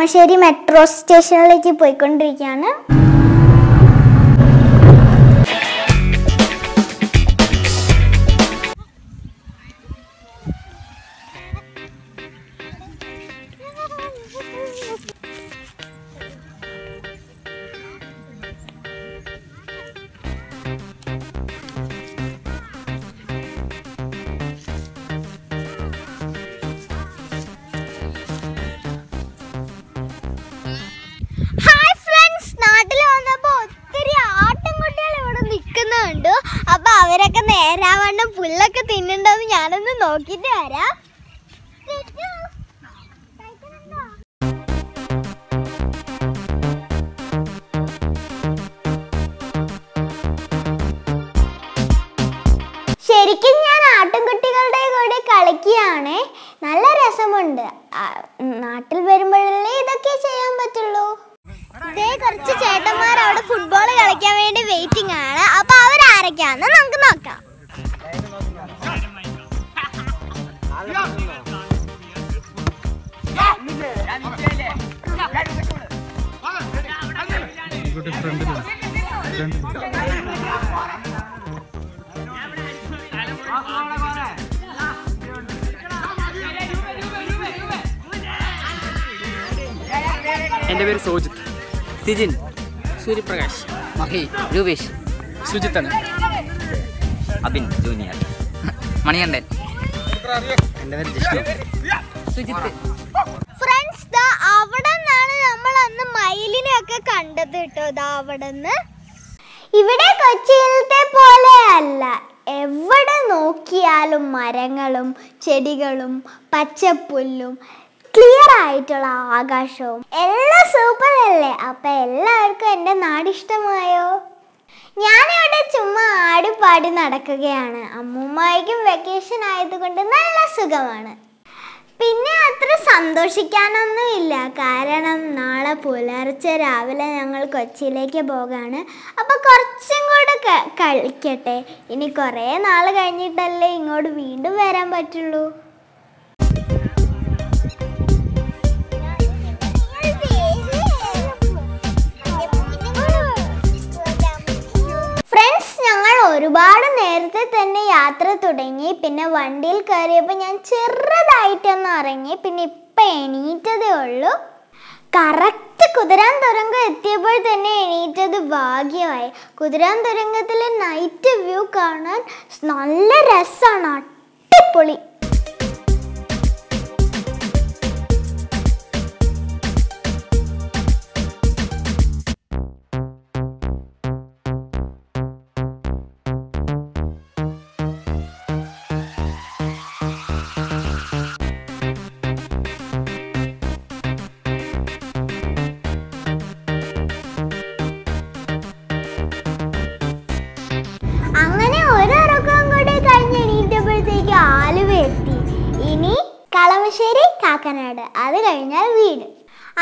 Kalamassery metro സ്റ്റേഷനിലേക്ക് പോയിക്കൊണ്ടിരിക്കുകയാണ്. ഞാനൊന്ന് നോക്കിട്ട് വരാം. ശരിക്കും ഞാൻ ആട്ടിൻകുട്ടികളുടെ കൂടെ കളിക്കുകയാണ്. നല്ല രസമുണ്ട്. നാട്ടിൽ വരുമ്പോഴല്ലേ ഇതൊക്കെ ചെയ്യാൻ പറ്റുള്ളൂ. ഇതേ കുറച്ച് ചേട്ടന്മാർ അവിടെ ഫുട്ബോൾ കളിക്കാൻ വേണ്ടി വെയിറ്റിംഗ് ആണ്. അപ്പൊ അവരാരൊക്കെയാന്ന് നമുക്ക് നോക്കാം. എന്റെ പേര് സോജിത്ത് സിജിൻ. സൂര്യപ്രകാശ്. മഹി. രൂപേഷ്. സുജിത്തൻ. അബിൻ ജൂനിയർ. മണികണ്ഠൻ. എന്റെ പേര് ജിഷ്ണു സുജിത്ത്. ഫ്രണ്ട്സ് ദാ അവിടെ നിന്നാണ് നമ്മൾ അന്ന് മയിലിനെ ഒക്കെ കണ്ടത് കേട്ടോ. ദാ അവിടെ നിന്ന് ഇവിടെ കൊച്ചിയിലത്തെ പോലെ അല്ല. എവിടെ നോക്കിയാലും മരങ്ങളും ചെടികളും പച്ചപ്പുല്ലും ക്ലിയർ ആയിട്ടുള്ള ആകാശവും. എല്ലാം സൂപ്പർ അല്ലേ? അപ്പൊ എല്ലാവർക്കും എന്റെ നാട് ഇഷ്ടമായോ? ഞാനിവിടെ ചുമ്മാ ആടുപാടി നടക്കുകയാണ്. അമ്മൂമ്മയ്ക്കും വെക്കേഷൻ ആയതുകൊണ്ട് നല്ല സുഖമാണ്. പിന്നെ അത്ര സന്തോഷിക്കാനൊന്നുമില്ല കാരണം നാളെ പുലർച്ചെ രാവിലെ ഞങ്ങൾ കൊച്ചിയിലേക്ക് പോകാണ്. അപ്പോൾ കുറച്ചും കൂടെ കളിക്കട്ടെ. ഇനി കുറേ നാൾ കഴിഞ്ഞിട്ടല്ലേ ഇങ്ങോട്ട് വീണ്ടും വരാൻ പറ്റുള്ളൂ. ഒരുപാട് നേരത്തെ തന്നെ യാത്ര തുടങ്ങി. പിന്നെ വണ്ടിയിൽ കയറിയപ്പോൾ ഞാൻ ചെറുതായിട്ടൊന്ന് ഇറങ്ങി. പിന്നെ ഇപ്പം എണീറ്റതേ ഉള്ളൂ. കറക്റ്റ് കുതിരാൻ തുരങ്കം എത്തിയപ്പോൾ തന്നെ എണീറ്റത് ഭാഗ്യമായി. കുതിരാൻ തുരങ്കത്തിലെ നൈറ്റ് വ്യൂ കാണാൻ നല്ല രസമാണ് അടിപൊളി. കളമശ്ശേരി കാക്കനാട്. അത് കഴിഞ്ഞാൽ വീട്.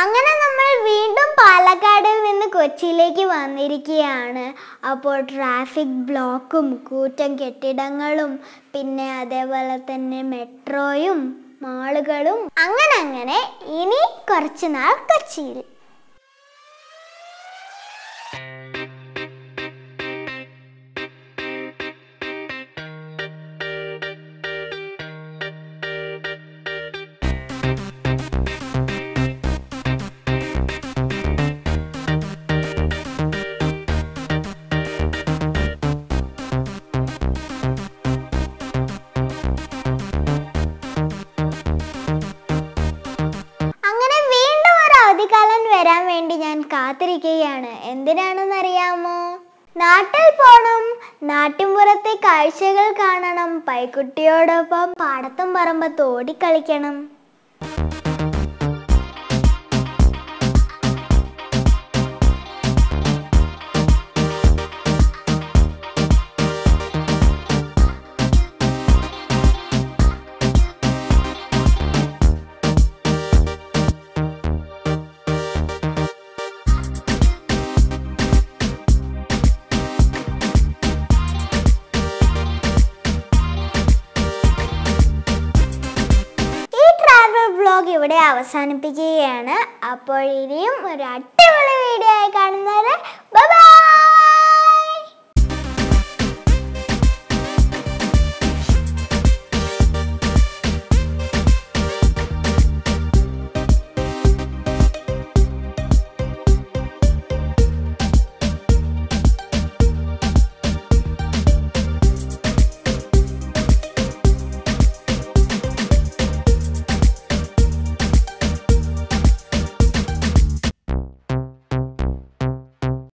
അങ്ങനെ നമ്മൾ വീണ്ടും പാലക്കാടിൽ നിന്ന് കൊച്ചിയിലേക്ക് വന്നിരിക്കുകയാണ്. അപ്പോൾ ട്രാഫിക് ബ്ലോക്കും കൂറ്റം കെട്ടിടങ്ങളും പിന്നെ അതേപോലെ തന്നെ മെട്രോയും മാളുകളും അങ്ങനെ അങ്ങനെ ഇനി കുറച്ച് നാൾ കൊച്ചിയിൽ. കാത്തിരിക്കുകയാണ്. എന്തിനാണെന്നറിയാമോ? നാട്ടിൽ പോണം. നാട്ടിൻപുറത്തെ കാഴ്ചകൾ കാണണം. പൈക്കുട്ടിയോടൊപ്പം പാടത്തും പറമ്പത്ത് ഓടിക്കളിക്കണം. ഇവിടെ അവസാനിപ്പിക്കുകയാണ്. അപ്പോൾ ഒരു അടിപൊളി വീഡിയോ